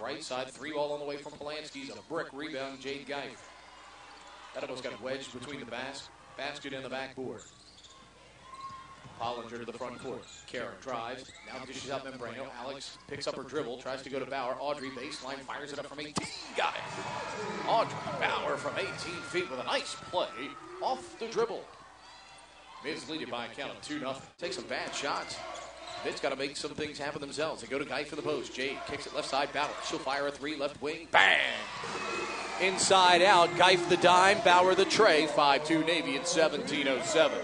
right side. Three ball on the way from Polanski's. A brick rebound, Jade Geif. That almost got wedged between the bas- basket and the backboard. Pollinger to the front court. Kara drives. Now dishes out Membrano. Alex picks up her dribble. Tries to go to Bauer. Audrey baseline fires it up from 18. Got it. Audrey Bauer from 18 feet with a nice play off the dribble. Mids lead it by a count of 2 0. Take some bad shots. Mids got to make some things happen themselves. They go to Guy for the post. Jade kicks it left side. Bauer. She'll fire a three. Left wing. Bang! Inside out. Geif the dime. Bauer the trey. 5 2 Navy in 1707.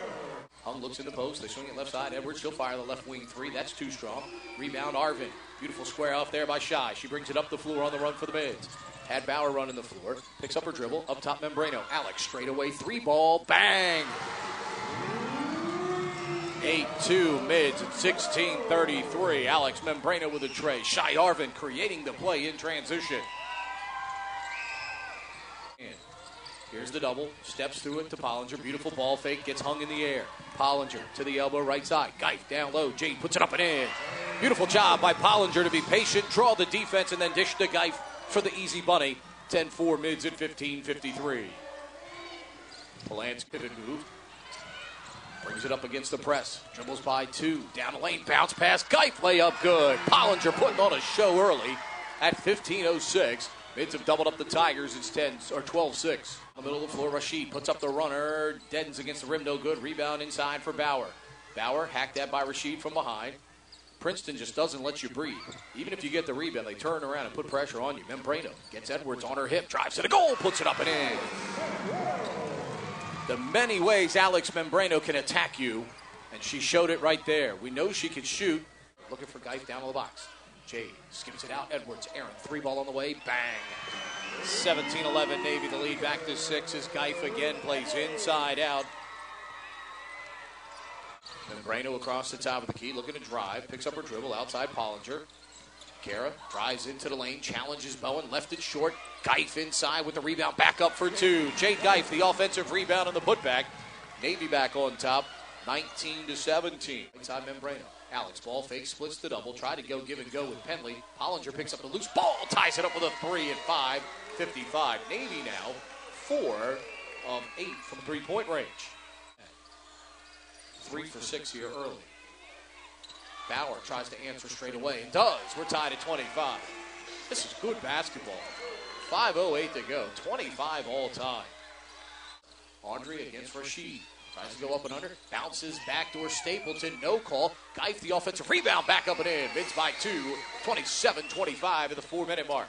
Hung looks in the post. They swing it left side. Edwards She'll fire the left wing three. That's too strong. Rebound Arvin. Beautiful square off there by Shy. She brings it up the floor on the run for the mids. Had Bauer running the floor. Picks up her dribble. Up top Membrano. Alex straight away three ball. Bang! 8-2 mids at 16-33. Alex Membrano with a trey. Shy Arvin creating the play in transition. And here's the double. Steps through it to Pollinger. Beautiful ball fake. Gets hung in the air. Pollinger to the elbow right side. Geif down low. Jade puts it up and in. Beautiful job by Pollinger to be patient, draw the defense, and then dish to Geif for the easy bunny. 10-4 mids at 15-53. Polanski pivot move. Brings it up against the press. Dribbles by two. Down the lane. Bounce pass. Geif layup good. Pollinger putting on a show early at 15.06. Mids have doubled up the Tigers. It's 10 or 12-6. In the middle of the floor, Rashid puts up the runner. Deadens against the rim. No good. Rebound inside for Bauer. Bauer hacked that by Rashid from behind. Princeton just doesn't let you breathe. Even if you get the rebound, they turn around and put pressure on you. Membrano gets Edwards on her hip, drives to the goal, puts it up and in. The many ways Alex Membrano can attack you, and she showed it right there. We know she can shoot. Looking for Geif down to the box. Jade skips it out. Edwards, Aaron, three ball on the way. Bang. 17 11, Navy the lead back to six as Geif again plays inside out. Membrano across the top of the key, looking to drive. Picks up her dribble outside Pollinger. Kara drives into the lane, challenges Bowen, left it short. Geif inside with the rebound, back up for two. Jade Geif, the offensive rebound on the putback. Navy back on top, 19 to 17. Inside Membrano. Alex ball fake, splits the double, try to go give and go with Penley. Pollinger picks up the loose ball, ties it up with a three at 5, 55. Navy now four of eight from three point range. Three for six here early. Bauer tries to answer straight away and does. We're tied at 25. This is good basketball. 5.08 to go. 25 all time. Audrey against Rashid. Tries to go up and under. Bounces backdoor Stapleton. No call. Geif the offensive rebound back up and in. Mids by two. 27 25 at the four minute mark.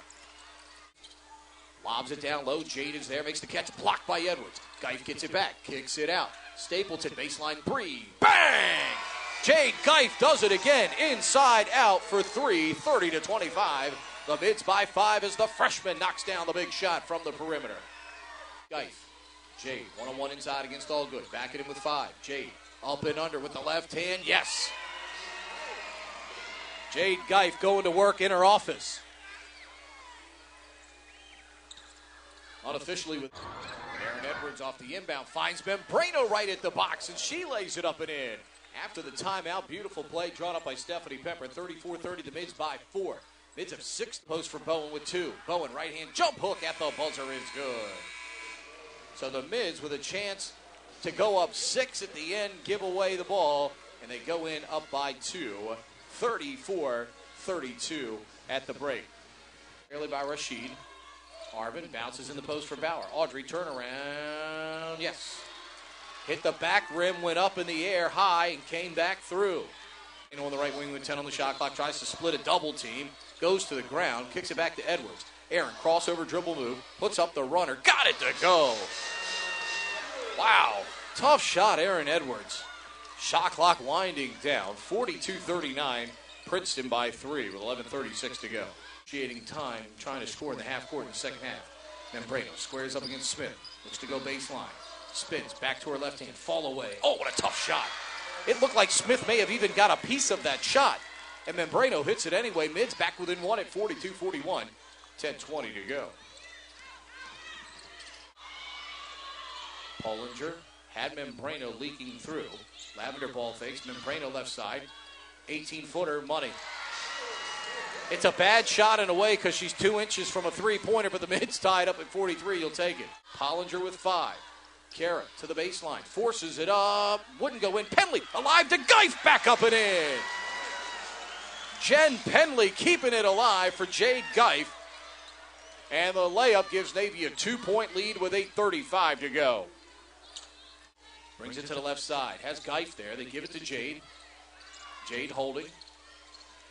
Lobs it down low. Jade is there. Makes the catch. Blocked by Edwards. Geif gets it back. Kicks it out. Stapleton baseline three. Bang! Jade Geif does it again. Inside out for three. 30 to 25. The mids by five as the freshman knocks down the big shot from the perimeter. Geif. Jade, one on one inside against Allgood. Back at him with five. Jade up and under with the left hand. Yes. Jade Geif going to work in her office. Unofficially with Aaron Edwards off the inbound. Finds Membrano right at the box, and she lays it up and in. After the timeout, beautiful play drawn up by Stephanie Pepper. 34 30, the mids by four. Mids have six post for Bowen with two. Bowen right hand jump hook at the buzzer is good. So the mids with a chance to go up six at the end, give away the ball, and they go in up by two. 34 32 at the break. Early by Rashid. Arvin bounces in the post for Bauer. Audrey turnaround. Yes. Hit the back rim, went up in the air high, and came back through. On the right wing with 10 on the shot clock, tries to split a double team, goes to the ground, kicks it back to Edwards. Aaron, crossover dribble move, puts up the runner, got it to go. Wow. Tough shot, Aaron Edwards. Shot clock winding down, 42 39. Princeton by three with 11.36 to go. Creating time, trying to score in the half court in the second half. Membrano squares up against Smith. Looks to go baseline. Spins back to her left hand. Fall away. Oh, what a tough shot. It looked like Smith may have even got a piece of that shot. And Membrano hits it anyway. Mids back within one at 42 41. 10 20 to go. Pollinger had Membrano leaking through. Lavender ball fakes. Membrano left side. 18 footer, money. It's a bad shot in a way because she's two inches from a three pointer, but the mid's tied up at 43. You'll take it. Pollinger with five. Kara to the baseline. Forces it up. Wouldn't go in. Penley alive to Geif. Back up and in. Jen Penley keeping it alive for Jade Geif. And the layup gives Navy a two point lead with 8.35 to go. Brings it to the left side. Has Geif there. They give it to Jade. Jade holding.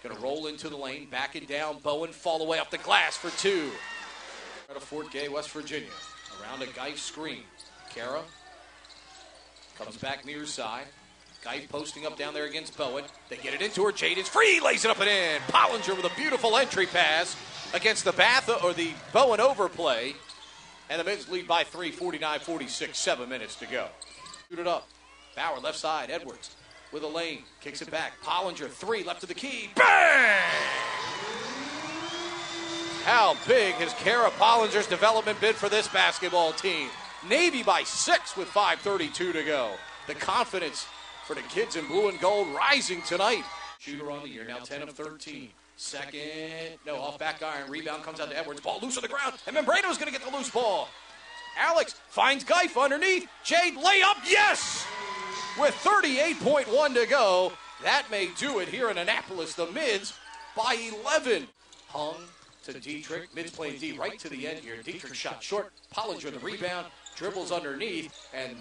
Going to roll into the lane. Back it down. Bowen fall away off the glass for two. Out of Fort Gay, West Virginia. Around a Geif screen. Kara comes back near side. Guy posting up down there against Bowen. They get it into her. Jade is free. Lays it up and in. Pollinger with a beautiful entry pass against the Bath or the Bowen overplay. And the Mids lead by three, 49 46, seven minutes to go. Shoot it up. Bauer left side. Edwards with a lane. Kicks it back. Pollinger, three, left of the key. Bang! How big has Kara Pollinger's development been for this basketball team? Navy by six with 5.32 to go. The confidence for the kids in blue and gold rising tonight. Shooter on the year, now 10 of 13. Second, no, off back iron. Rebound comes out to Edwards. Ball loose on the ground, and Membrano's going to get the loose ball. Alex finds Geif underneath. Jade layup, yes! With 38.1 to go, that may do it here in Annapolis. The Mids by 11. Hung to Dietrich. Mids playing D right to the end here. Dietrich shot short. Pollinger the rebound. Dribbles underneath. And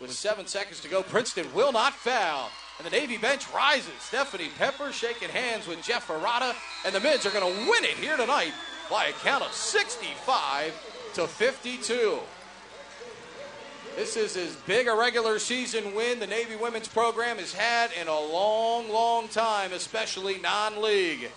with seven seconds to go, Princeton will not foul. And the Navy bench rises. Stephanie Pepper shaking hands with Jeff Arata. And the Mids are going to win it here tonight by a count of 65 to 52. This is as big a regular season win the Navy women's program has had in a long, long time, especially non league.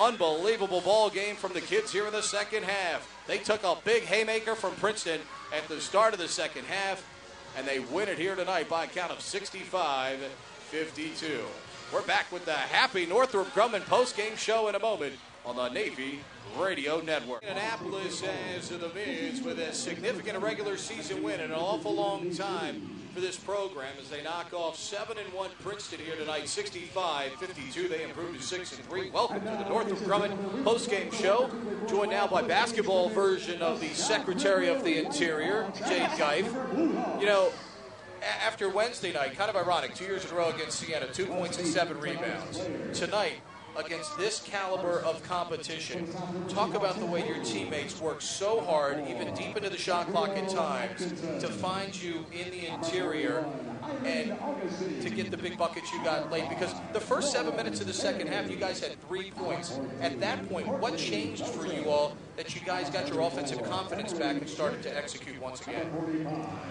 Unbelievable ball game from the kids here in the second half. They took a big haymaker from Princeton at the start of the second half, and they win it here tonight by a count of 65 52. We're back with the happy Northrop Grumman post-game show in a moment on the Navy Radio Network. Annapolis as the Mids with a significant regular season win in an awful long time for this program as they knock off 7 and 1 Princeton here tonight 65-52 they improve to 6 and 3 welcome to the Northrop Grumman post-game show joined now by basketball version of the Secretary of the Interior Jade Geif you know after Wednesday night, kind of ironic, two years in a row against Siena, two points and seven rebounds. Tonight, against this caliber of competition. Talk about the way your teammates work so hard, even deep into the shot clock at times, to find you in the interior and to get the big buckets you got late. Because the first seven minutes of the second half, you guys had three points. At that point, what changed for you all that you guys got your offensive confidence back and started to execute once again?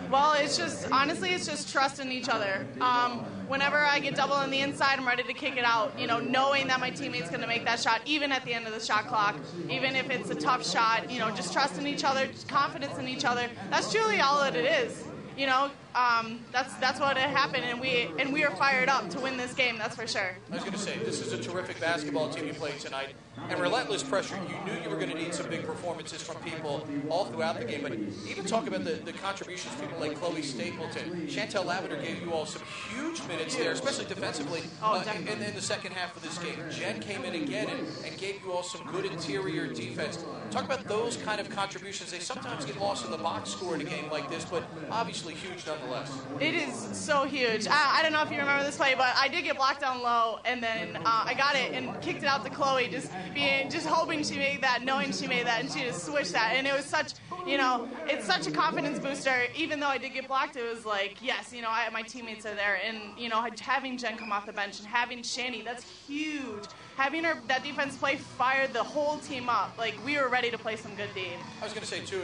Well, it's just honestly, it's just trust in each other. Um, whenever I get double on the inside, I'm ready to kick it out. You know, knowing that my teammate's going to make that shot, even at the end of the shot clock, even if it's a tough shot. You know, just trust in each other, confidence in each other. That's truly all that it is you know, um, that's that's what happened, and we and we are fired up to win this game. That's for sure. I was going to say this is a terrific basketball team you played tonight, and relentless pressure. You knew you were going to need some big performances from people all throughout the game, but even talk about the, the contributions people like Chloe Stapleton, Chantel Lavender gave you all some huge minutes there, especially defensively oh, uh, in, in, the second half of this game. Jen came in again and, and gave you all some good interior defense. Talk about those kind of contributions. They sometimes get lost in the box score in a game like this, but obviously huge nonetheless. It is so huge. I, I, don't know if you remember this play, but I did get blocked down low, and then uh, I got it and kicked it out to Chloe, just being, just hoping she made that, knowing she made that, and she just switched that, and it was such, you know, it's such a confidence booster. Even though I did get blocked, it was like, yes, you know, I, my teammates are there, and you know, having Jen come off the bench and having Shani, that's huge. Having her that defense play fired the whole team up. Like we were ready to play some good D. I was going to say too.